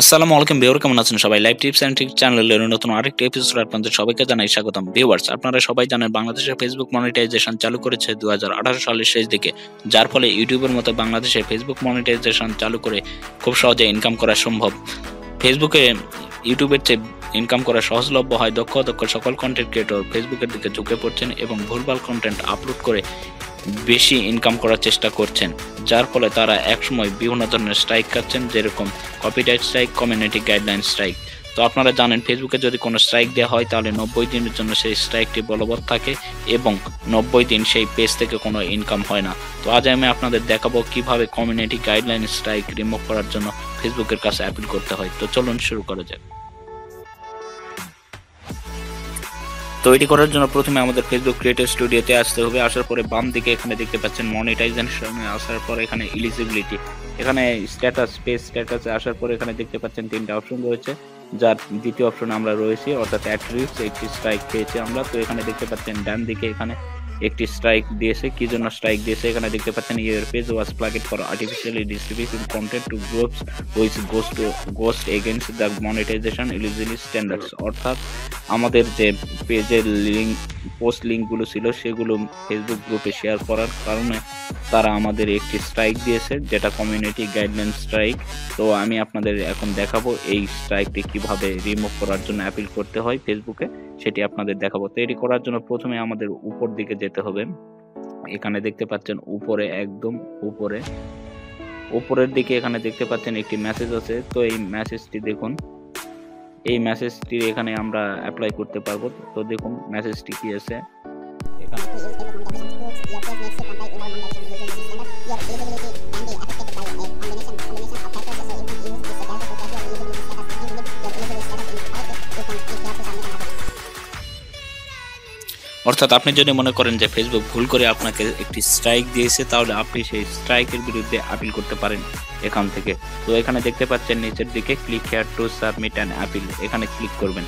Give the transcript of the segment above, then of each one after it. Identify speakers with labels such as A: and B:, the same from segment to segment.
A: আসসালামু আলাইকুম ভিউয়ার, কেমন আছেন সবাই? লাইভ টিপস অ্যান্ড ট্রিক্স চ্যানেলের নতুন আরেকটি এপিসোড আপনাদের সবাইকে জানাই স্বাগতম। ভিউয়ার্স, আপনারা সবাই জানেন বাংলাদেশের ফেসবুক মনিটাইজেশন চালু করেছে দু সালের শেষ দিকে, যার ফলে ইউটিউবের মতো বাংলাদেশে ফেসবুক মনিটাইজেশন চালু করে খুব সহজে ইনকাম করা সম্ভব। ফেসবুকে ইউটিউবের চেয়ে ইনকাম করা সহজলভ্য হয় দক্ষ দক্ষ সকল কন্টেন্ট ক্রিয়েটর ফেসবুকের দিকে ঝুঁকে পড়ছেন এবং ভুলভাল কন্টেন্ট আপলোড করে বেশি ইনকাম করার চেষ্টা করছেন, যার ফলে তারা একসময় বিভিন্ন ধরনের স্ট্রাইক খাচ্ছেন, যেরকম copyright strike community guideline strike তো আপনারা জানেন ফেসবুকে যদি কোনো স্ট্রাইক দেওয়া হয়, তাহলে নব্বই দিনের জন্য সেই স্ট্রাইকটি বলবৎ থাকে এবং নব্বই দিন সেই পেজ থেকে কোনো ইনকাম হয় না। তো আজ আমি আপনাদের দেখাবো কীভাবে কমিউনিটি গাইডলাইন স্ট্রাইক রিমুভ করার জন্য ফেসবুকের কাছে অ্যাপিল করতে হয়। তো চলুন শুরু করা যাক। তৈরি করার জন্য প্রথমে আমাদের ফেসবুক ক্রিয়েটর স্টুডিওতে আসতে হবে। আসার পরে বাম দিকে এখানে দেখতে পাচ্ছেন মনিটাইজেশন আসার পর এখানে ইলিজিবিলিটি এখানে স্ট্যাটাস পেজ স্ট্যাটাসে আসার পর এখানে দেখতে পাচ্ছেন তিনটা অপশন রয়েছে। যার দ্বিতীয় অপশন আমরা রয়েছি, অর্থাৎ অ্যাট্রিস একটি স্ট্রাইক পেয়েছি আমরা। তো এখানে দেখতে পাচ্ছেন ডান দিকে এখানে একটি স্ট্রাইক দিয়েছে। কি জন্য স্ট্রাইক দিয়েছে? এখানে দেখতে পাচ্ছেন your page was flagged for artificially distribution content to groups which goes to ghost against the monetization eligibility standards অর্থাৎ আমাদের যে পেজের লিঙ্ক পোস্ট লিঙ্কগুলো ছিল, সেগুলো ফেসবুক গ্রুপে শেয়ার করার কারণে তারা আমাদের একটি স্ট্রাইক দিয়েছে, যেটা কমিউনিটি গাইডলাইন স্ট্রাইক তো আমি আপনাদের এখন দেখাবো এই স্ট্রাইকটি কীভাবে রিমুভ করার জন্য অ্যাপিল করতে হয় ফেসবুকে সেটি আপনাদের দেখাবো। তো এটি করার জন্য প্রথমে আমাদের উপর দিকে যেতে হবে। এখানে দেখতে পাচ্ছেন উপরে, একদম উপরে। উপরের দিকে এখানে দেখতে পাচ্ছেন একটি মেসেজ আছে। তো এই মেসেজটি দেখুন। এই মেসেজটি এখানে আমরা অ্যাপ্লাই করতে পারব। তো দেখুন মেসেজটি কি আছে? অর্থাৎ আপনি যদি মনে করেন যে ফেসবুক ভুল করে আপনাকে একটি স্ট্রাইক দিয়েছে, তাহলে আপনি সেই স্ট্রাইকের বিরুদ্ধে আপিল করতে পারেন এখান থেকে। তো এখানে দেখতে পাচ্ছেন নিচের দিকে click here to submit and appeal এখানে ক্লিক করবেন।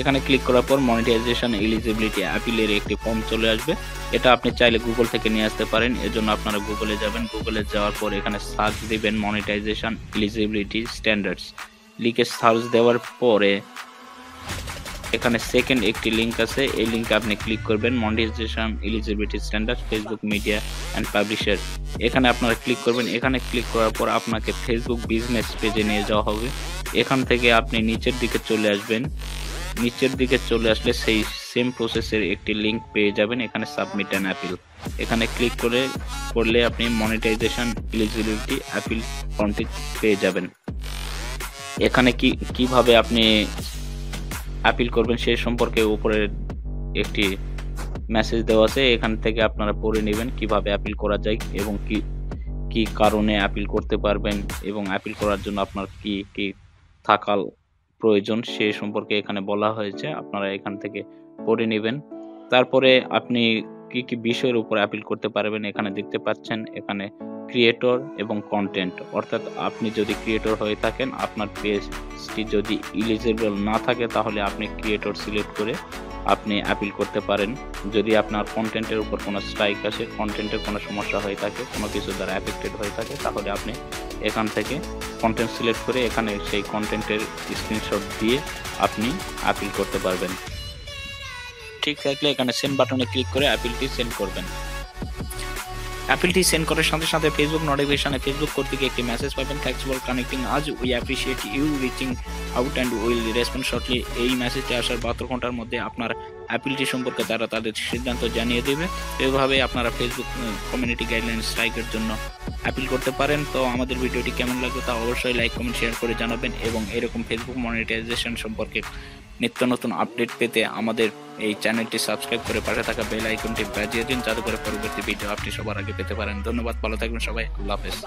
A: এখানে ক্লিক করার পর মনিটাইজেশন এলিজিবিলিটি অ্যাপিলের একটি ফর্ম চলে আসবে। এটা আপনি চাইলে গুগল থেকে নিয়ে আসতে পারেন। এজন্য আপনারা গুগলে যাবেন। গুগলে যাওয়ার পর এখানে সার্চ দিবেন মনিটাইজেশন এলিজিবিলিটি স্ট্যান্ডার্ডস লিখে সার্চ দেওয়ার পরে এখানে সেকেন্ড একটি লিঙ্ক আছে। এই লিঙ্কে আপনি ক্লিক করবেন monetization eligibility standard Facebook media and publisher এখানে আপনারা ক্লিক করবেন। এখানে ক্লিক করার পর আপনাকে ফেসবুক বিজনেস পেজে নিয়ে যাওয়া হবে। এখান থেকে আপনি নিচের দিকে চলে আসবেন। নিচের দিকে চলে আসলে সেই সেম প্রসেসের একটি লিঙ্ক পেয়ে যাবেন এখানে সাবমিট অ্যান্ড অ্যাপিল এখানে ক্লিক করে, করলে আপনি মনিটাইজেশন এলিজিবিলিটি অ্যাপিল ফর্মটি পেয়ে যাবেন। এখানে কি, কীভাবে আপনি আপিল করবেন সেই সম্পর্কে উপরে একটি মেসেজ দেওয়া আছে। এখান থেকে আপনারা পড়ে নেবেন কীভাবে আপিল করা যায় এবং কি কি কারণে আপিল করতে পারবেন এবং আপিল করার জন্য আপনার কি কি থাকা প্রয়োজন সে সম্পর্কে এখানে বলা হয়েছে। আপনারা এখান থেকে পড়ে নেবেন। তারপরে আপনি কি কি বিষয়ের উপর আপিল করতে পারবেন এখানে দেখতে পাচ্ছেন এখানে ক্রিয়েটর এবং কন্টেন্ট অর্থাৎ আপনি যদি ক্রিয়েটর হয়ে থাকেন, আপনার পেজটি যদি ইলিজিবল না থাকে, তাহলে আপনি ক্রিয়েটর সিলেক্ট করে আপনি অ্যাপিল করতে পারেন। যদি আপনার কন্টেন্টের উপর কোনো স্ট্রাইক আসে কন্টেন্টের কোনো সমস্যা হয়ে থাকে, কোনো কিছু দ্বারা অ্যাফেক্টেড হয়ে থাকে, তাহলে আপনি এখান থেকে কন্টেন্ট সিলেক্ট করে এখানে সেই কন্টেন্টের স্ক্রিনশট দিয়ে আপনি আপিল করতে পারবেন। ঠিক থাকলে এখানে সেন্ড বাটনে ক্লিক করে আপিলটি সেন্ড করবেন। অ্যাপিলটি সেন্ড করার সাথে সাথে ফেসবুক নোটিফিকেশনে ফেসবুক কর্তৃক একটি মেসেজ পাবেন। Thanks for connecting us we appreciate you reaching out and will response shortly এই মেসেজটি আসার বাহাত্তর ঘণ্টার মধ্যে আপনার অ্যাপিলটি সম্পর্কে তারা তাদের সিদ্ধান্ত জানিয়ে দেবে। এভাবে আপনারা ফেসবুক কমিউনিটি গাইডলাইন স্ট্রাইকের জন্য অ্যাপিল করতে পারেন। তো আমাদের ভিডিওটি কেমন লাগল তা অবশ্যই লাইক কমেন্ট শেয়ার করে জানাবেন এবং এরকম ফেসবুক মনিটাইজেশন সম্পর্কে নিত্য নতুন আপডেট পেতে আমাদের এই চ্যানেলটি সাবস্ক্রাইব করে পাশে থাকা বেল আইকনটি বাজিয়ে দিন, যাতে করে পরবর্তী ভিডিও আপনি সবার আগে পেতে পারেন। ধন্যবাদ, ভালো থাকবেন সবাই, আল্লাহ হাফেজ।